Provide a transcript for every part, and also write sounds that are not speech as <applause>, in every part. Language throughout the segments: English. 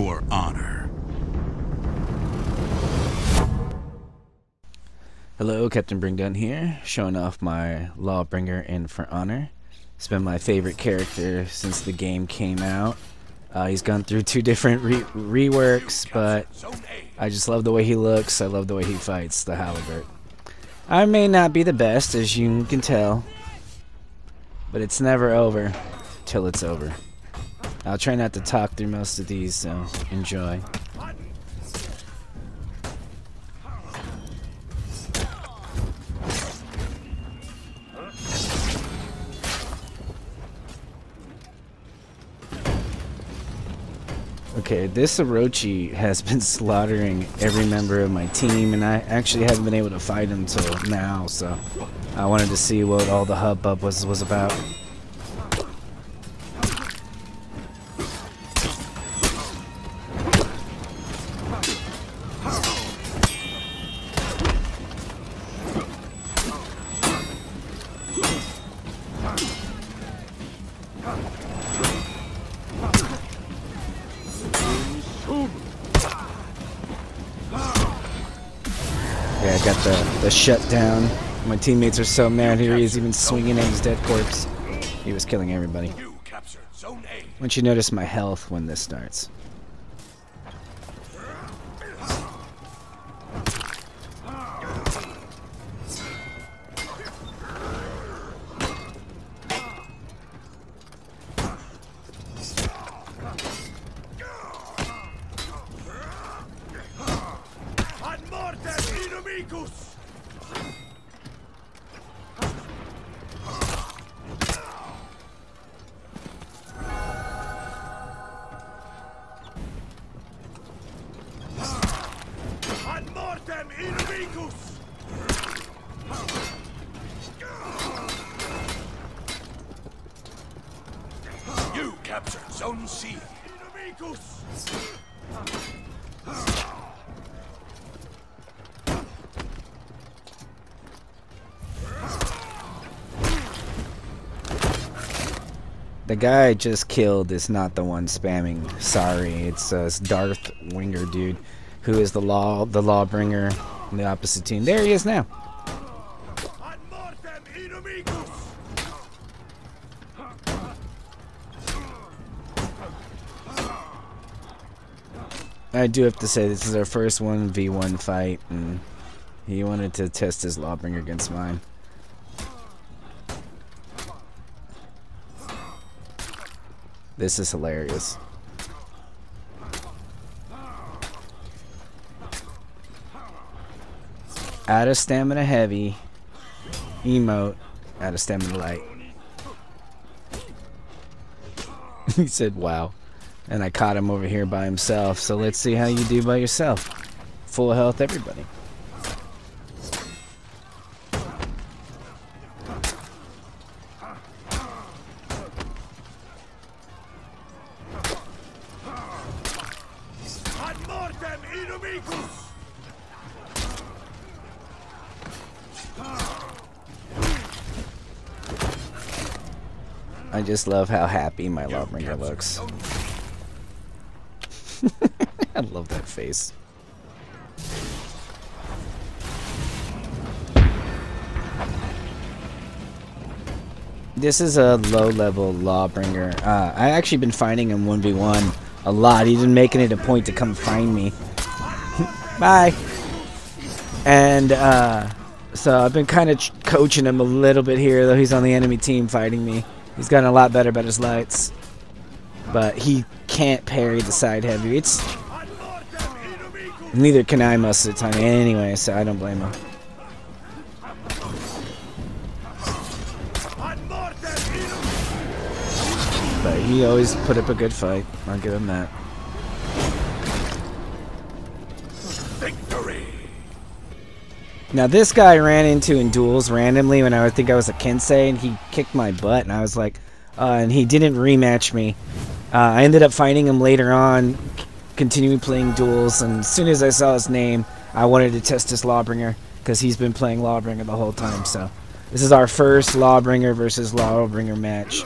for honor. Hello, Captain BringDown here, showing off my Lawbringer in For Honor. It's been my favorite character since the game came out. Uh, he's gone through two different re reworks, but I just love the way he looks. I love the way he fights the Halibut. I may not be the best, as you can tell, but it's never over till it's over. I'll try not to talk through most of these, so enjoy. Okay, this Orochi has <laughs> been slaughtering every member of my team, and I actually haven't been able to fight him until now, so I wanted to see what all the hubbub was, was about. The, the shutdown. My teammates are so mad here. He's even swinging at his dead corpse. He was killing everybody. Once you notice my health when this starts. The guy I just killed is not the one spamming. Sorry, it's uh, Darth Winger dude, who is the law the lawbringer in the opposite team. There he is now. Ad mortem inimicus! I do have to say this is our first one v one fight, and he wanted to test his lawbringer against mine. This is hilarious. Out of stamina heavy, emote, out of stamina light. <laughs> he said, wow. And I caught him over here by himself, so let's see how you do by yourself. Full health, everybody. I just love how happy my Lawbringer looks. I love that face. This is a low-level Lawbringer. Uh, I actually been finding him 1v1 a lot. He's been making it a point to come find me. <laughs> Bye. And uh, so I've been kind of coaching him a little bit here, though he's on the enemy team fighting me. He's gotten a lot better about his lights, but he can't parry the side heavy. It's! Neither can I most of the time anyway, so I don't blame him. Ad mortem inimicus! But he always put up a good fight. I'll give him that. Victory! Now this guy I ran into in duels randomly when I would think I was a Kensei, and he kicked my butt, and I was like, uh, and he didn't rematch me. Uh, I ended up fighting him later on, continuing playing duels, and as soon as I saw his name, I wanted to test his Lawbringer because he's been playing Lawbringer the whole time. So this is our first Lawbringer versus Lawbringer match.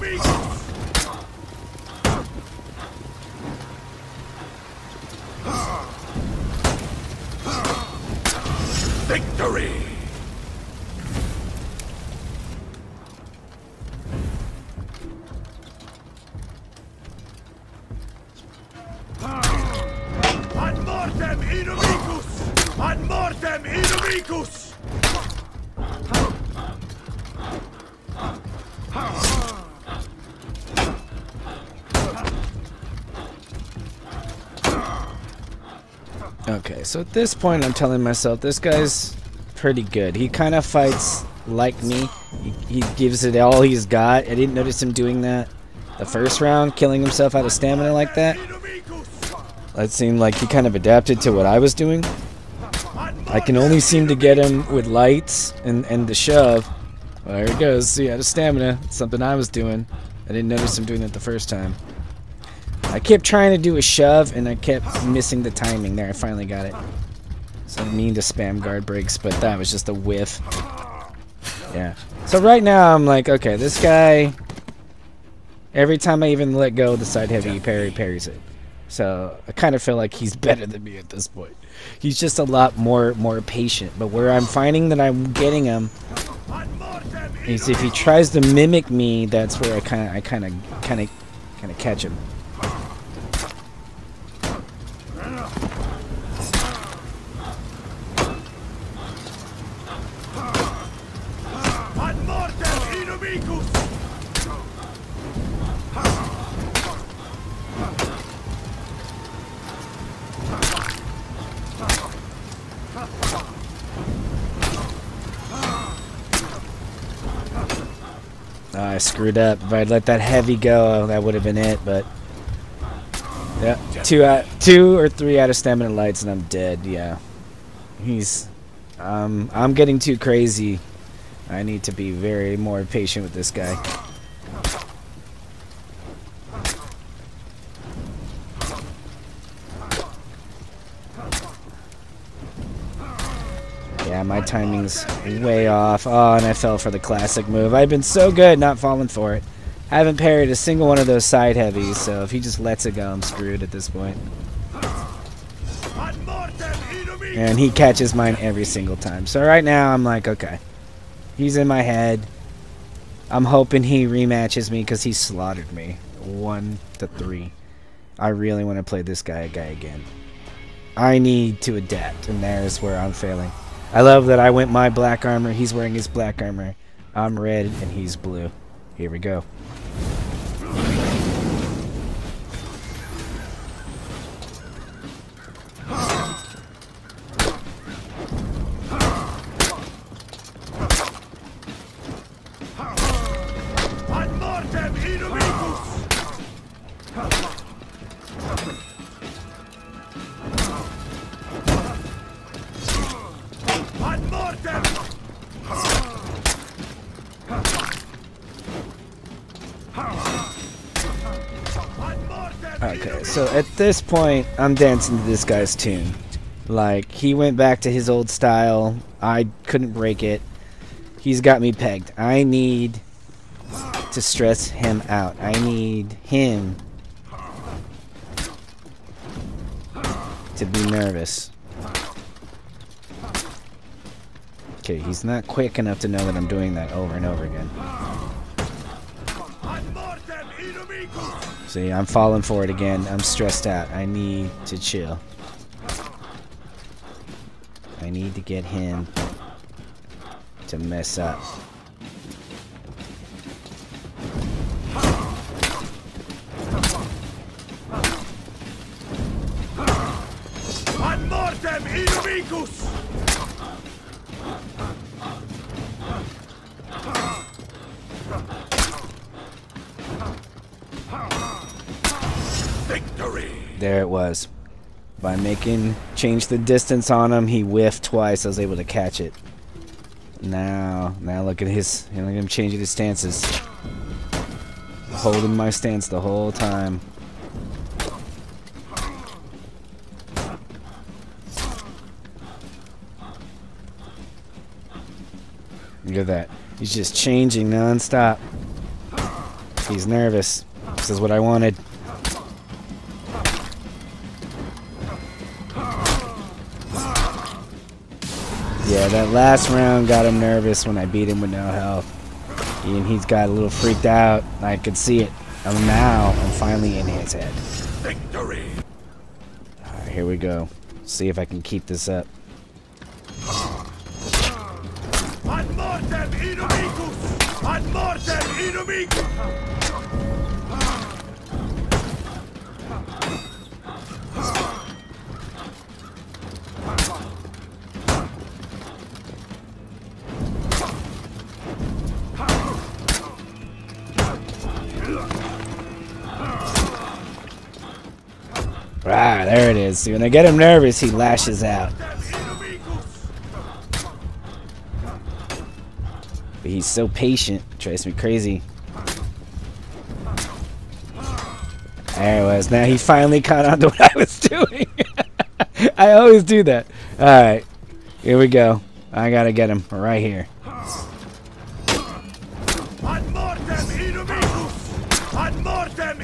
Inumicus! Victory! Ad mortem inimicus! Ad mortem inimicus! Okay, so at this point, I'm telling myself this guy's pretty good. He kind of fights like me. He, he gives it all he's got. I didn't notice him doing that the first round, killing himself out of stamina like that. It seemed like he kind of adapted to what I was doing. I can only seem to get him with lights and, and the shove. Well, there he goes. See, out of stamina. Something I was doing. I didn't notice him doing that the first time. I kept trying to do a shove, and I kept missing the timing. There, I finally got it. So I mean to spam guard breaks, but that was just a whiff. Yeah. So right now, I'm like, okay, this guy... Every time I even let go the side heavy, he parry parries it. So I kind of feel like he's <laughs> better than me at this point. He's just a lot more more patient. But where I'm finding that I'm getting him is if he tries to mimic me, that's where I kind of I kind of kind of kind of catch him. Ad mortem inimicus! Oh, Ah, I screwed up. If I'd let that heavy go, that would have been it. But yeah, two out, two or three out of stamina lights, and I'm dead. Yeah, he's. Um, I'm getting too crazy. I need to be very more patient with this guy. Yeah, my timing's way off. Oh, and I fell for the classic move. I've been so good not falling for it. I haven't parried a single one of those side heavies, so if he just lets it go, I'm screwed at this point. And he catches mine every single time. So right now, I'm like, okay. He's in my head. I'm hoping he rematches me because he slaughtered me. One to three. I really want to play this guy, guy again. I need to adapt, and there's where I'm failing. I love that I went my black armor. He's wearing his black armor. I'm red, and he's blue. Here we go. Okay, so at this point, I'm dancing to this guy's tune. Like, he went back to his old style. I couldn't break it. He's got me pegged. I need to stress him out. I need him to be nervous. Okay, he's not quick enough to know that I'm doing that over and over again. See, I'm falling for it again. I'm stressed out. I need to chill. I need to get him to mess up. Ad mortem inimicus! Victory! There it was. By making change the distance on him, he whiffed twice. I was able to catch it. Now, now look at his. Look at him changing his stances. Holding my stance the whole time. Look at that. He's just changing non-stop. He's nervous. This is what I wanted. Yeah, that last round got him nervous when I beat him with no health. And he's got a little freaked out. I could see it. And now I'm finally in his head. Victory! Alright, here we go. See if I can keep this up. Ah, there it is. See, when I get him nervous, he lashes out. But he's so patient. It Drives me crazy. There it was. Now he finally caught on to what I was <laughs> doing. I always do that. Alright. Here we go. I gotta get him right here. Ad mortem! Ad mortem!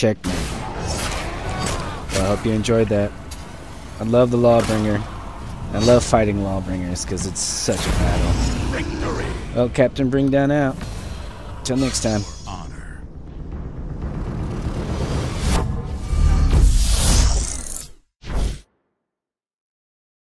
Checkmate. Well, I hope you enjoyed that. I love the Lawbringer. I love fighting Lawbringers because it's such a battle. Victory! Well, Captain Bring Down out. Till next time.